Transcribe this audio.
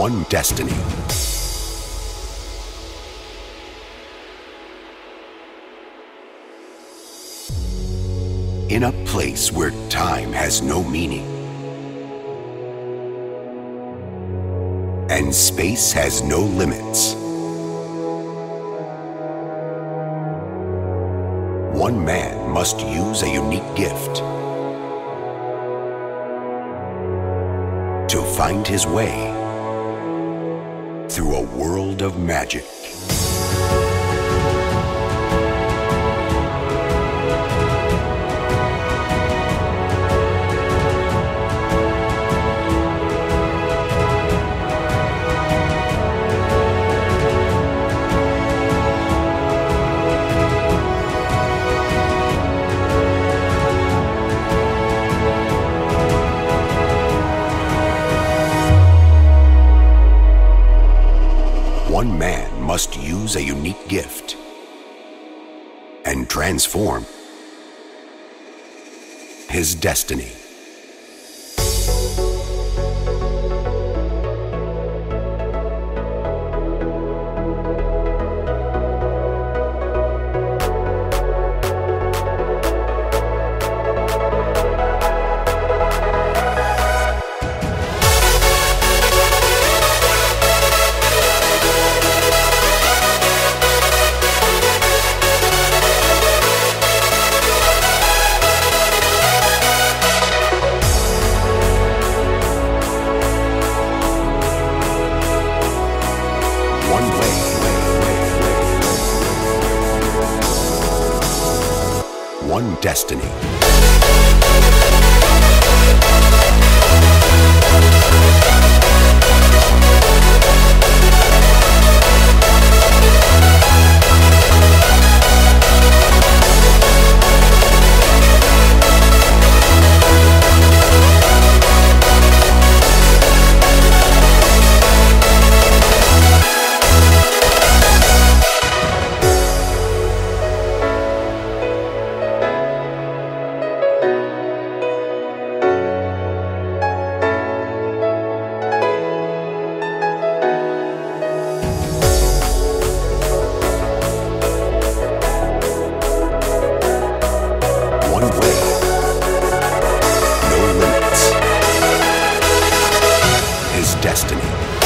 one destiny. In a place where time has no meaning and space has no limits. One man must use a unique gift to find his way through a world of magic. Man must use a unique gift and transform his destiny. destiny. destiny.